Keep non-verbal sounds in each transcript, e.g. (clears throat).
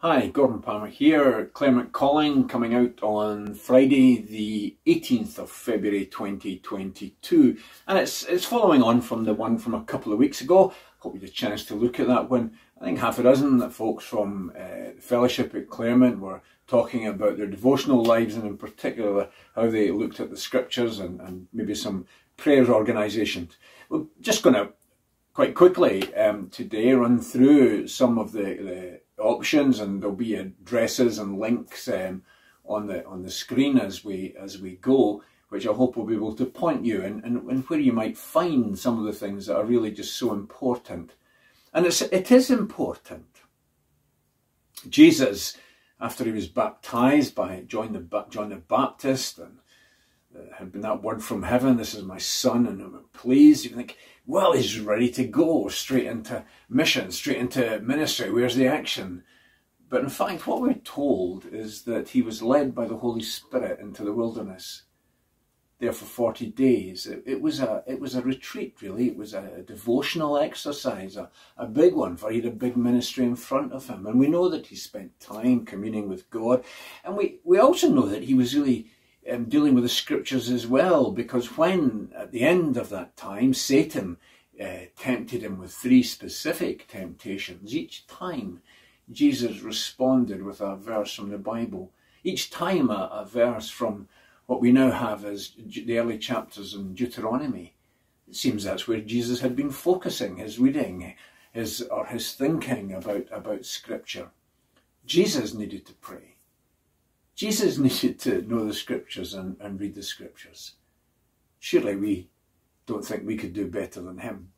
Hi, Gordon Palmer here, Claremont Calling, coming out on Friday the 18th of February 2022. And it's it's following on from the one from a couple of weeks ago. I hope you had a chance to look at that one. I think half a dozen folks from uh, fellowship at Claremont were talking about their devotional lives and in particular how they looked at the scriptures and, and maybe some prayers organisations. We're just going to quite quickly um, today run through some of the, the options and there'll be addresses and links um, on the on the screen as we as we go which I hope will be able to point you and, and, and where you might find some of the things that are really just so important. And it's, it is important. Jesus, after he was baptized by John the, John the Baptist and uh, had been that word from heaven, this is my son and I'm pleased, you think, well, he's ready to go straight into mission, straight into ministry. Where's the action? But in fact, what we're told is that he was led by the Holy Spirit into the wilderness there for 40 days. It, it, was a it was a retreat really. It was a, a devotional exercise, a, a big one for he had a big ministry in front of him. And we know that he spent time communing with God. And we, we also know that he was really um, dealing with the scriptures as well, because when at the end of that time Satan uh, tempted him with three specific temptations, each time Jesus responded with a verse from the Bible. Each time a, a verse from what we now have as the early chapters in Deuteronomy. It seems that's where Jesus had been focusing his reading, his or his thinking about, about Scripture. Jesus needed to pray. Jesus (laughs) needed to know the scriptures and, and read the scriptures. Surely we don't think we could do better than him.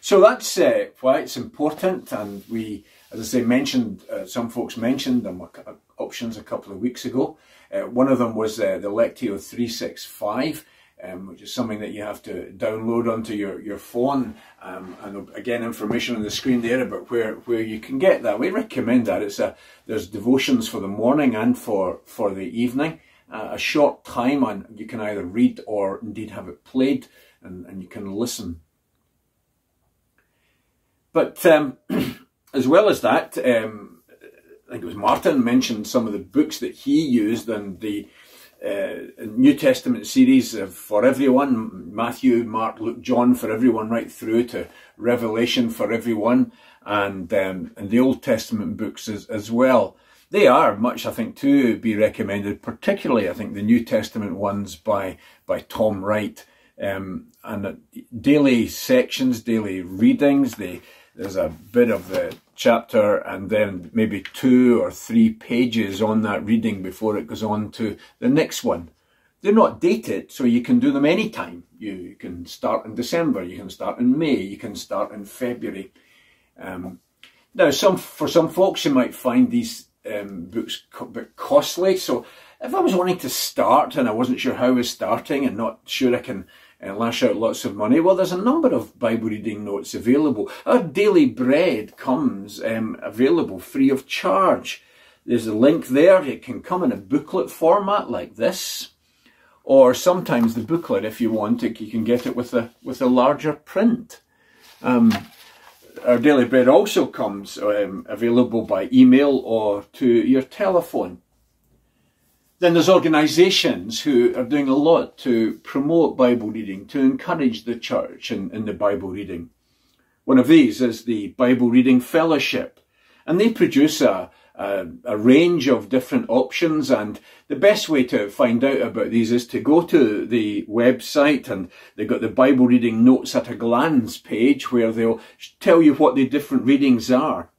So that's uh, why it's important, and we, as I say, mentioned, uh, some folks mentioned them options a couple of weeks ago. Uh, one of them was uh, the Lectio 365, um, which is something that you have to download onto your, your phone. Um, and again, information on the screen there about where, where you can get that. We recommend that. It's a, there's devotions for the morning and for, for the evening. Uh, a short time and you can either read or indeed have it played and, and you can listen. But um, (clears throat) as well as that, um, I think it was Martin mentioned some of the books that he used and the uh, New Testament series for everyone Matthew, Mark, Luke, John for everyone, right through to Revelation for everyone, and um, and the Old Testament books as, as well. They are much, I think, to be recommended, particularly I think the New Testament ones by by Tom Wright, um, and daily sections, daily readings. They there's a bit of the chapter and then maybe two or three pages on that reading before it goes on to the next one. They're not dated, so you can do them anytime. You, can start in December, you can start in May, you can start in February. Um, now, some for some folks, you might find these um, books a bit costly. So, if I was wanting to start and I wasn't sure how I was starting and not sure I can uh, lash out lots of money? Well, there's a number of Bible reading notes available. Our daily bread comes um, available free of charge. There's a link there. It can come in a booklet format like this. Or sometimes the booklet, if you want it, you can get it with a, with a larger print. Um, our daily bread also comes um, available by email or to your telephone. Then there's organisations who are doing a lot to promote Bible reading, to encourage the church in, in the Bible reading. One of these is the Bible Reading Fellowship, and they produce a, a, a, range of different options. And the best way to find out about these is to go to the website, and they've got the Bible Reading Notes at a Glance page where they'll tell you what the different readings are.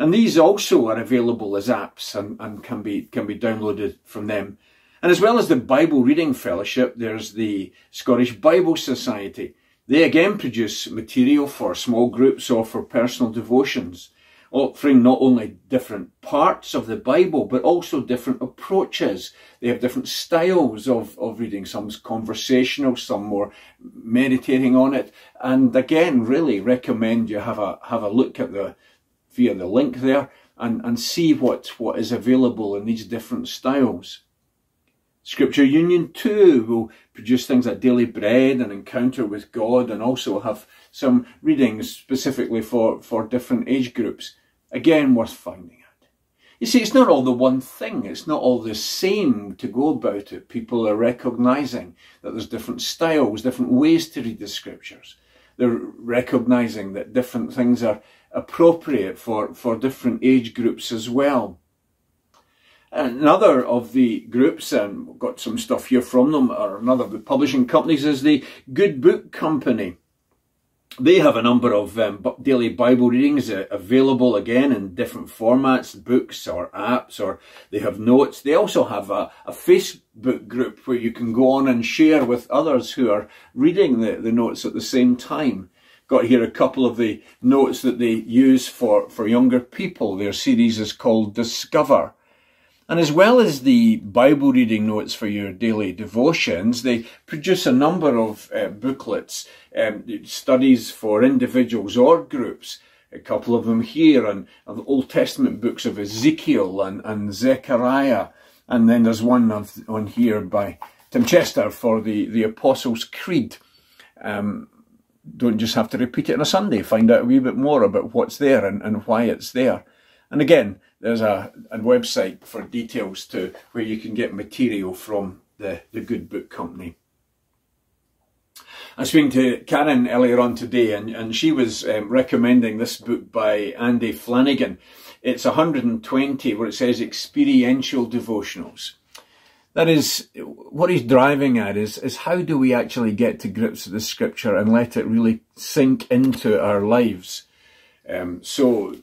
And these also are available as apps and, and can be can be downloaded from them. And as well as the Bible Reading Fellowship, there's the Scottish Bible Society. They again produce material for small groups or for personal devotions, offering not only different parts of the Bible, but also different approaches. They have different styles of, of reading. Some's conversational, some more meditating on it. And again, really recommend you have a, have a look at the, via the link there and, and see what, what is available in these different styles. Scripture Union too will produce things like Daily Bread and Encounter with God and also have some readings specifically for, for different age groups. Again, worth finding out. You see, it's not all the one thing. It's not all the same to go about it. People are recognizing that there's different styles, different ways to read the scriptures. They're recognizing that different things are appropriate for, for different age groups as well. Another of the groups, and we've got some stuff here from them, or another of the publishing companies is the Good Book Company. They have a number of um, daily Bible readings uh, available again in different formats, books or apps, or they have notes. They also have a, a Facebook group where you can go on and share with others who are reading the, the notes at the same time. Got here a couple of the notes that they use for, for younger people. Their series is called Discover. And as well as the Bible reading notes for your daily devotions, they produce a number of uh, booklets, um, studies for individuals or groups. A couple of them here, and, and Old Testament books of Ezekiel and, and Zechariah. And then there's one on here by Tim Chester for the, the Apostles' Creed. Um, don't just have to repeat it on a Sunday. Find out a wee bit more about what's there and, and why it's there. And again, there's a, a website for details to where you can get material from the, the Good Book Company. I was speaking to Karen earlier on today, and, and she was um, recommending this book by Andy Flannagan. It's 120, where it says experiential devotionals. That is, what he's driving at is, is how do we actually get to grips with the scripture and let it really sink into our lives? Um, so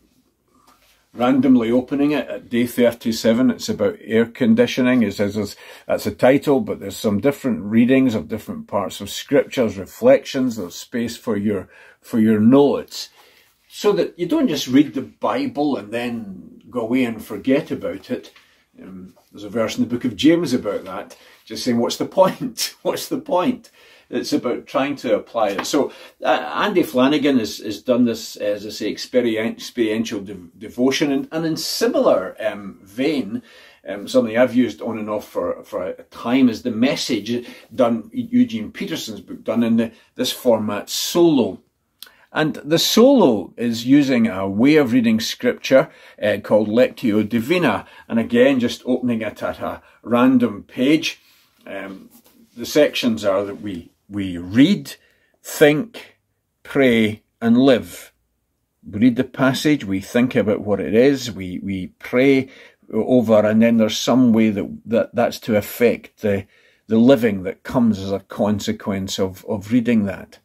randomly opening it at day 37. It's about air conditioning. It says that's a title, but there's some different readings of different parts of scriptures, reflections. There's space for your, for your notes so that you don't just read the Bible and then go away and forget about it. Um, there's a verse in the book of James about that, just saying, what's the point? (laughs) what's the point? It's about trying to apply it. So uh, Andy Flannagan has, has done this, as I say, experiential de devotion, and, and, in similar um, vein, um, something I've used on and off for, for a time is the message done, Eugene Peterson's book, done in the, this format solo. And the solo is using a way of reading scripture uh, called Lectio Divina. And again, just opening it at a random page. Um, the sections are that we we read, think, pray, and live. We read the passage, we think about what it is, we, we pray over, and then there's some way that, that that's to affect the, the living that comes as a consequence of, of reading that.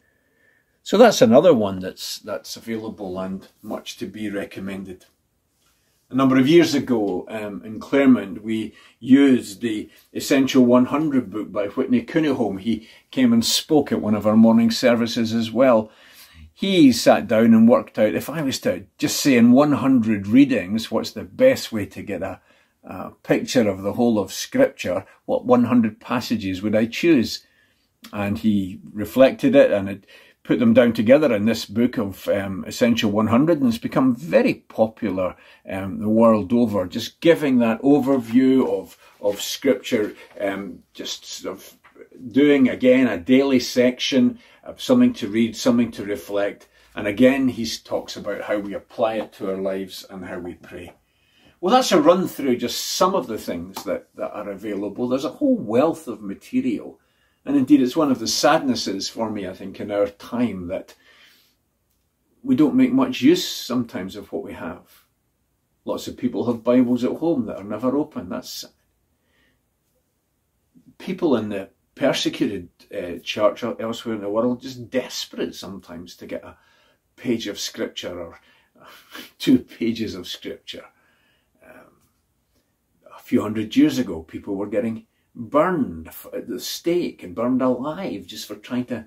So that's another one that's, that's available and much to be recommended a number of years ago um, in Claremont, we used the Essential 100 book by Whitney Kuniholm. He came and spoke at one of our morning services as well. He sat down and worked out if I was to just say in 100 readings, what's the best way to get a, a picture of the whole of Scripture, what 100 passages would I choose? And he reflected it and it put them down together in this book of um, Essential 100, and it's become very popular um, the world over, just giving that overview of, of Scripture, um, just sort of doing again a daily section of something to read, something to reflect. And again, he talks about how we apply it to our lives and how we pray. Well, that's a run through just some of the things that, that are available. There's a whole wealth of material and indeed, it's one of the sadnesses for me, I think, in our time that we don't make much use sometimes of what we have. Lots of people have Bibles at home that are never open. That's sad. people in the persecuted uh, church elsewhere in the world just desperate sometimes to get a page of scripture or (laughs) two pages of scripture. Um, a few hundred years ago, people were getting burned at the stake and burned alive just for trying to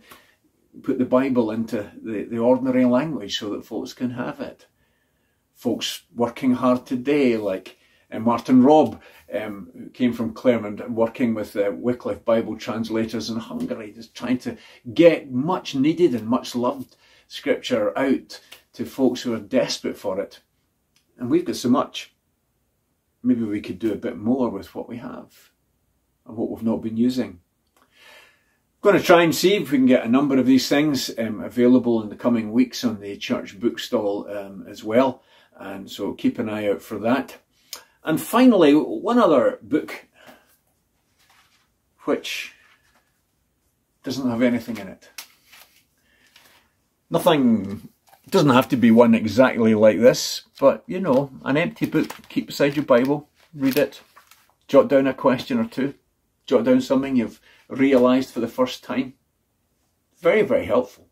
put the Bible into the, the ordinary language so that folks can have it. Folks working hard today, like uh, Martin Robb, um, who came from Claremont, working with uh, Wycliffe Bible translators in Hungary, just trying to get much needed and much loved scripture out to folks who are desperate for it. And we've got so much. Maybe we could do a bit more with what we have and what we've not been using. I'm going to try and see if we can get a number of these things um, available in the coming weeks on the church bookstall um, as well. And so keep an eye out for that. And finally, one other book which doesn't have anything in it. Nothing, doesn't have to be one exactly like this, but you know, an empty book, keep beside your Bible, read it, jot down a question or two, jot down something you've realised for the first time. Very, very helpful.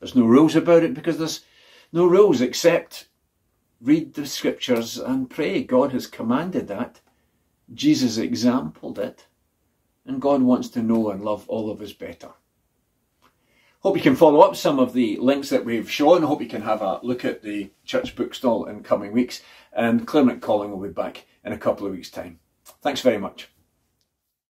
There's no rules about it because there's no rules except read the scriptures and pray. God has commanded that. Jesus exampled it. And God wants to know and love all of us better. Hope you can follow up some of the links that we've shown. Hope you can have a look at the church bookstall in coming weeks. And Claremont Calling will be back in a couple of weeks' time. Thanks very much.